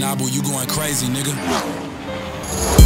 Bible, you going crazy, nigga.